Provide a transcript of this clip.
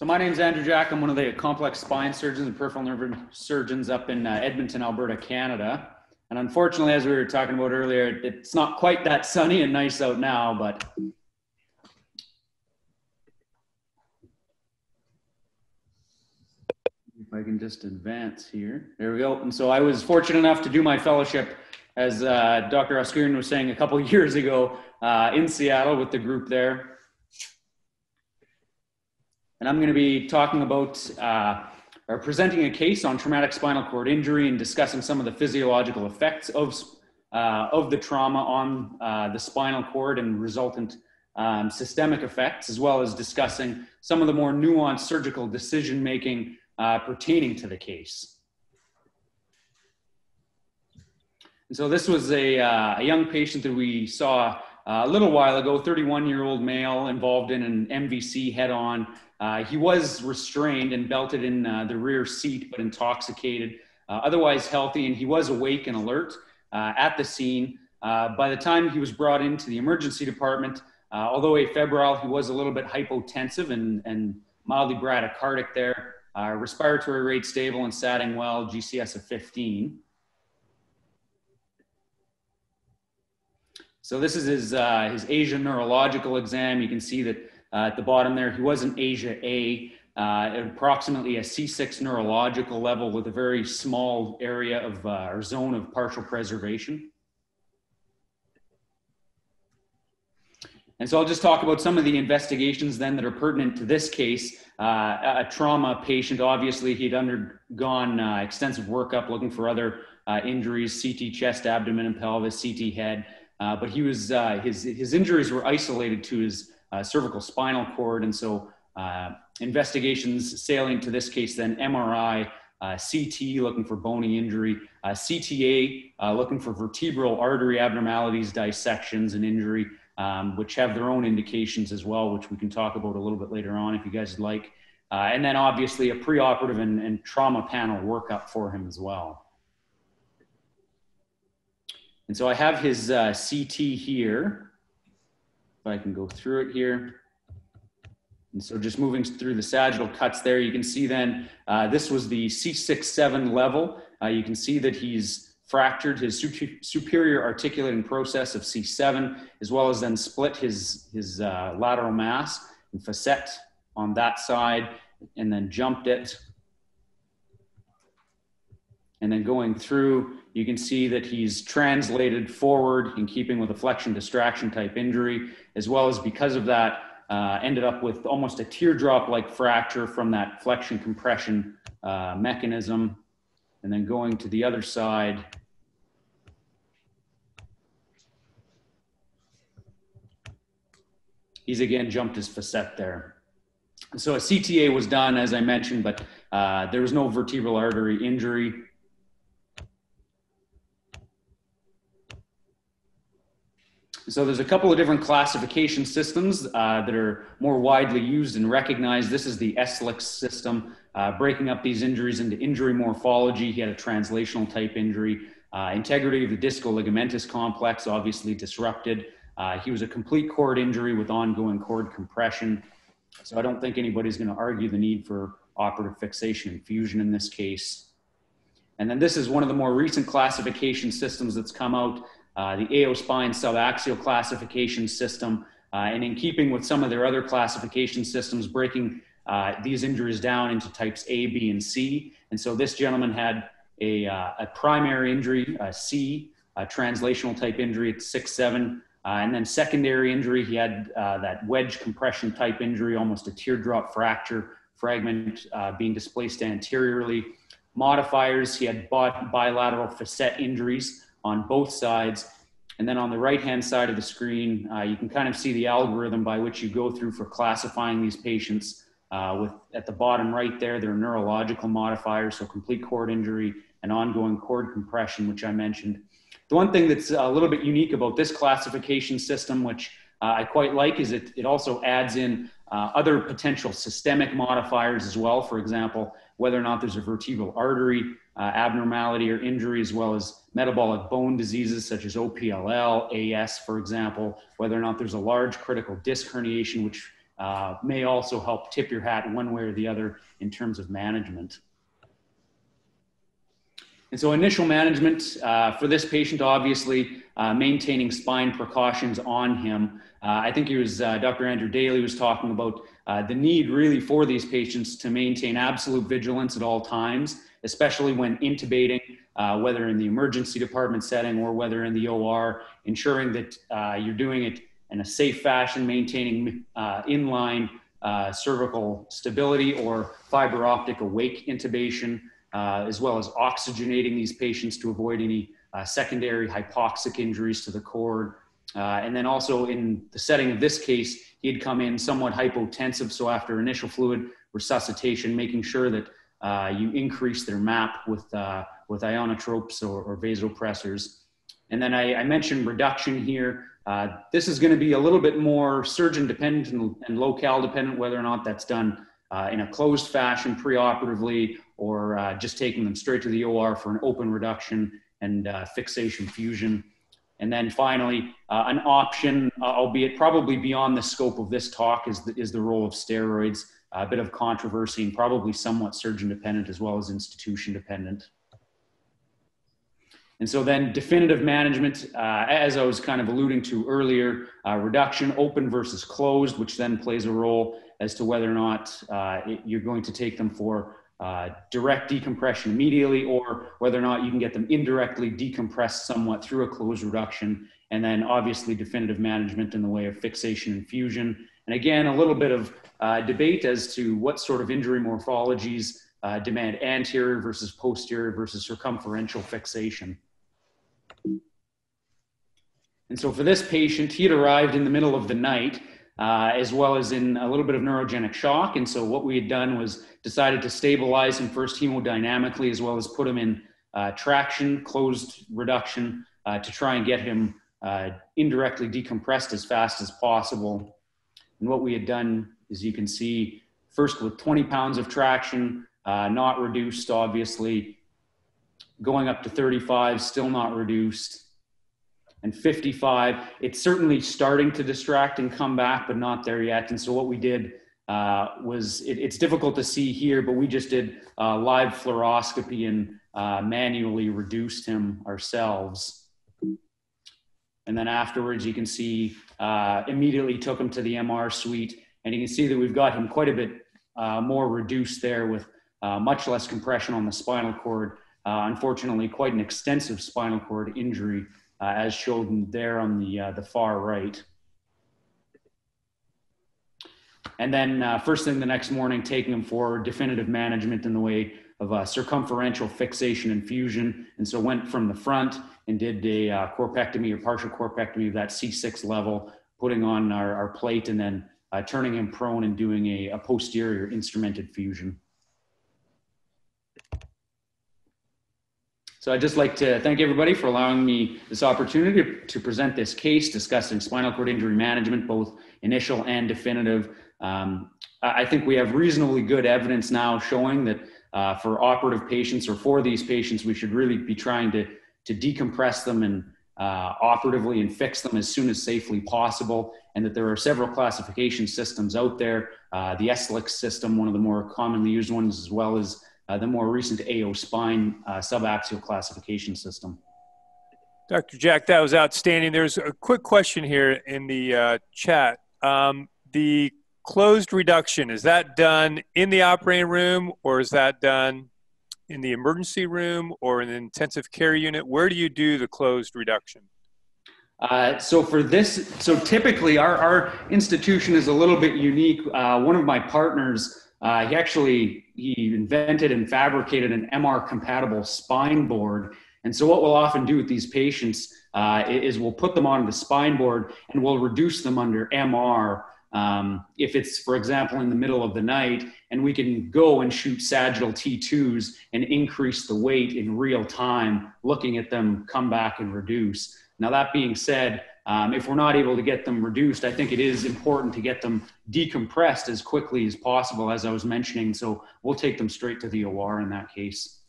So my name is Andrew Jack. I'm one of the complex spine surgeons and peripheral nerve surgeons up in uh, Edmonton, Alberta, Canada. And unfortunately, as we were talking about earlier, it's not quite that sunny and nice out now, but if I can just advance here. There we go. And so I was fortunate enough to do my fellowship, as uh, Dr. Oskouian was saying a couple years ago, uh, in Seattle with the group there. And I'm going to be talking about uh, or presenting a case on traumatic spinal cord injury and discussing some of the physiological effects of, uh, of the trauma on uh, the spinal cord and resultant um, systemic effects, as well as discussing some of the more nuanced surgical decision making uh, pertaining to the case. And so this was a, uh, a young patient that we saw a little while ago, 31 year old male involved in an MVC head on. Uh, he was restrained and belted in uh, the rear seat, but intoxicated, uh, otherwise healthy, and he was awake and alert uh, at the scene. by the time he was brought into the emergency department, although afebrile, he was a little bit hypotensive and, and mildly bradycardic there. respiratory rate stable and satting well, GCS of 15. So this is his, uh, his ASIA neurological exam. You can see that uh, at the bottom there, he was an ASIA A, uh, approximately a C6 neurological level with a very small area of uh, or zone of partial preservation. And so I'll just talk about some of the investigations then that are pertinent to this case. Uh, a trauma patient, obviously, he'd undergone uh, extensive workup looking for other uh, injuries, CT chest, abdomen, and pelvis, CT head. Uh, but he was uh, his his injuries were isolated to his uh, cervical spinal cord, and so uh, investigations sailing to this case then MRI. Uh, CT looking for bony injury, CTA looking for vertebral artery abnormalities, dissections, and injury, um, which have their own indications as well, which we can talk about a little bit later on if you guys like. and then obviously a preoperative and, and trauma panel workup for him as well. And so I have his uh, CT here. If I can go through it here. And so just moving through the sagittal cuts there, you can see then uh, this was the C6-7 level. Uh, you can see that he's fractured his superior articulating process of C7, as well as then split his, his uh, lateral mass and facet on that side, and then jumped it. And then going through, you can see that he's translated forward in keeping with a flexion distraction type injury, as well as because of that, uh, ended up with almost a teardrop like fracture from that flexion compression uh, mechanism. And then going to the other side, he's again jumped his facet there. So a CTA was done, as I mentioned, but uh, there was no vertebral artery injury. So there's a couple of different classification systems uh, that are more widely used and recognized. This is the SLICS system, uh, breaking up these injuries into injury morphology. He had a translational type injury. Uh, integrity of the discoligamentous complex obviously disrupted. Uh, he was a complete cord injury with ongoing cord compression. So I don't think anybody's going to argue the need for operative fixation and fusion in this case. And then this is one of the more recent classification systems that's come out uh, the AO spine subaxial classification system, uh, and in keeping with some of their other classification systems, breaking uh, these injuries down into types A, B, and C. And so this gentleman had a, uh, a primary injury, a C, a translational type injury at six, seven, uh, and then secondary injury, he had that wedge compression type injury, almost a teardrop fracture fragment being displaced anteriorly. Modifiers, he had bilateral facet injuries on both sides. And then on the right hand side of the screen, uh, you can kind of see the algorithm by which you go through for classifying these patients. Uh, with at the bottom right there, there are neurological modifiers, so complete cord injury and ongoing cord compression, which I mentioned. The one thing that's a little bit unique about this classification system, which uh, I quite like, is it, it also adds in uh, other potential systemic modifiers as well. For example, whether or not there's a vertebral artery uh, abnormality or injury, as well as metabolic bone diseases such as OPLL, AS, for example, whether or not there's a large critical disc herniation, which uh, may also help tip your hat one way or the other in terms of management. And so initial management uh, for this patient, obviously uh, maintaining spine precautions on him. Uh, I think it was, uh, Dr. Andrew Dailey was talking about uh, the need really for these patients to maintain absolute vigilance at all times, especially when intubating, uh, whether in the emergency department setting or whether in the OR, ensuring that you're doing it in a safe fashion, maintaining inline cervical stability or fiber optic awake intubation uh, as well as oxygenating these patients to avoid any uh, secondary hypoxic injuries to the cord. Uh, and then also in the setting of this case, he had come in somewhat hypotensive. So after initial fluid resuscitation, making sure that uh, you increase their MAP with, uh, with ionotropes or, or, vasopressors. And then I, I mentioned reduction here. Uh, this is going to be a little bit more surgeon dependent and, and locale dependent, whether or not that's done uh, in a closed fashion preoperatively or uh, just taking them straight to the OR for an open reduction and fixation fusion. And then finally, uh, an option, uh, albeit probably beyond the scope of this talk, is the, is the role of steroids. A bit of controversy and probably somewhat surgeon dependent as well as institution dependent. And so then definitive management, uh, as I was kind of alluding to earlier, uh, reduction, open versus closed, which then plays a role as to whether or not uh, it, you're going to take them for uh, direct decompression immediately or whether or not you can get them indirectly decompressed somewhat through a closed reduction. And then obviously definitive management in the way of fixation and fusion. And again, a little bit of uh, debate as to what sort of injury morphologies uh, demand anterior versus posterior versus circumferential fixation. And so for this patient, he had arrived in the middle of the night, uh, as well as in a little bit of neurogenic shock. And so what we had done was decided to stabilize him first hemodynamically, as well as put him in uh, traction, closed reduction, uh, to try and get him uh, indirectly decompressed as fast as possible. And what we had done, as you can see, first with 20 pounds of traction, not reduced, obviously, going up to 35, still not reduced and 55. It's certainly starting to distract and come back, but not there yet. And so what we did uh, was it, it's difficult to see here, but we just did uh, live fluoroscopy and uh, manually reduced him ourselves. And then afterwards, you can see uh, immediately took him to the MR suite, and you can see that we've got him quite a bit uh, more reduced there with uh, much less compression on the spinal cord. unfortunately, quite an extensive spinal cord injury uh, as shown there on the, uh, the far right. And then uh, first thing the next morning, taking them for definitive management in the way of uh, circumferential fixation and fusion. And so went from the front and did a uh, corpectomy or partial corpectomy of that C6 level, putting on our, our plate and then uh, turning him prone and doing a, a posterior instrumented fusion. So I'd just like to thank everybody for allowing me this opportunity to, present this case discussing spinal cord injury management, both initial and definitive. Um, I think we have reasonably good evidence now showing that uh, for operative patients or for these patients, we should really be trying to, to decompress them and uh, operatively and fix them as soon as safely possible. And that there are several classification systems out there. Uh, the SLICS system, one of the more commonly used ones, as well as the more recent AO spine uh, subaxial classification system. Dr. Jack, that was outstanding. There's a quick question here in the uh, chat. Um, the closed reduction, is that done in the operating room or is that done in the emergency room or in the intensive care unit? Where do you do the closed reduction? Uh, so for this, so typically our, our institution is a little bit unique. Uh, one of my partners uh, he actually he invented and fabricated an MR compatible spine board. And so what we'll often do with these patients uh, is we'll put them on the spine board and we'll reduce them under MR um, if it's, for example, in the middle of the night, and we can go and shoot sagittal T2s and increase the weight in real time, looking at them come back and reduce. Now, that being said, um, if we're not able to get them reduced, I think it is important to get them decompressed as quickly as possible, as I was mentioning. So we'll take them straight to the OR in that case.